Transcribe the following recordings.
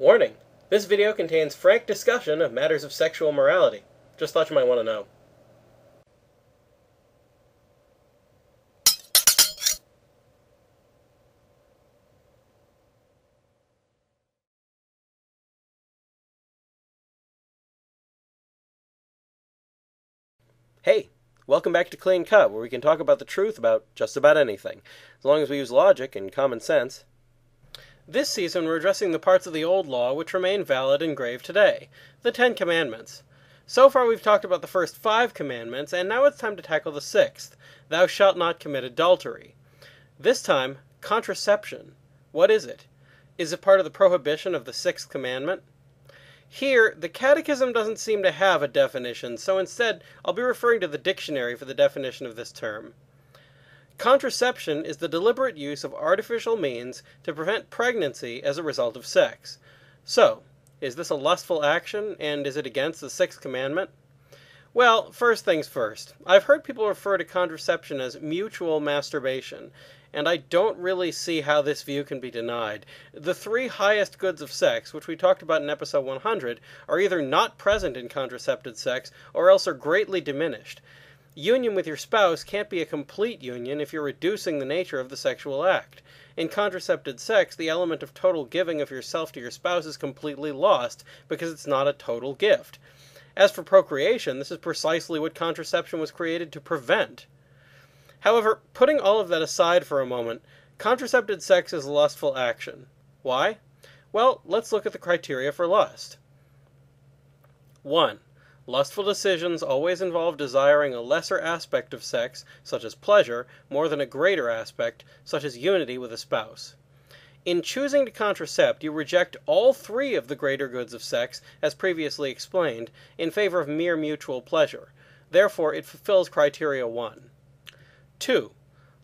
Warning: This video contains frank discussion of matters of sexual morality. Just thought you might want to know. Hey, welcome back to Clean Cut, where we can talk about the truth about just about anything, as long as we use logic and common sense. This season, we're addressing the parts of the old law which remain valid and grave today the Ten Commandments. So far, we've talked about the first five commandments, and now it's time to tackle the sixth Thou shalt not commit adultery. This time, contraception. What is it? Is it part of the prohibition of the sixth commandment? Here, the Catechism doesn't seem to have a definition, so instead, I'll be referring to the dictionary for the definition of this term. Contraception is the deliberate use of artificial means to prevent pregnancy as a result of sex. So, is this a lustful action, and is it against the sixth commandment? Well, first things first. I've heard people refer to contraception as mutual masturbation, and I don't really see how this view can be denied. The three highest goods of sex, which we talked about in episode 100, are either not present in contracepted sex or else are greatly diminished. Union with your spouse can't be a complete union if you're reducing the nature of the sexual act. In contracepted sex, the element of total giving of yourself to your spouse is completely lost because it's not a total gift. As for procreation, this is precisely what contraception was created to prevent. However, putting all of that aside for a moment, contracepted sex is a lustful action. Why? Well, let's look at the criteria for lust. 1. Lustful decisions always involve desiring a lesser aspect of sex, such as pleasure, more than a greater aspect, such as unity with a spouse. In choosing to contracept, you reject all three of the greater goods of sex, as previously explained, in favor of mere mutual pleasure. Therefore, it fulfills criteria 1. 2.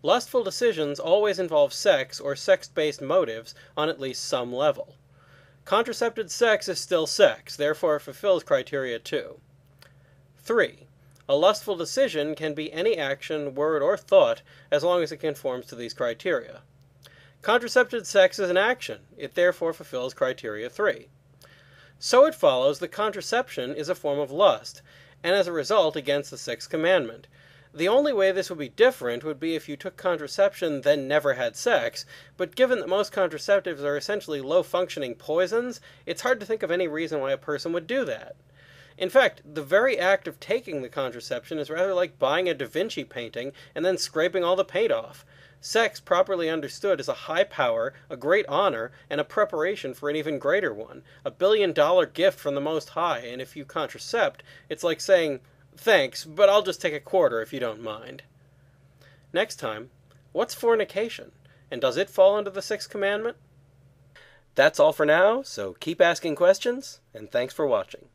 Lustful decisions always involve sex or sex based motives on at least some level. Contracepted sex is still sex, therefore it fulfills criteria 2. 3. A lustful decision can be any action, word, or thought as long as it conforms to these criteria. Contracepted sex is an action, it therefore fulfills criteria 3. So it follows that contraception is a form of lust, and as a result against the sixth commandment. The only way this would be different would be if you took contraception then never had sex, but given that most contraceptives are essentially low functioning poisons, it's hard to think of any reason why a person would do that. In fact, the very act of taking the contraception is rather like buying a Da Vinci painting and then scraping all the paint off. Sex, properly understood, is a high power, a great honor, and a preparation for an even greater one, a billion dollar gift from the Most High, and if you contracept, it's like saying, Thanks, but I'll just take a quarter if you don't mind. Next time, what's fornication? And does it fall under the sixth commandment? That's all for now, so keep asking questions, and thanks for watching.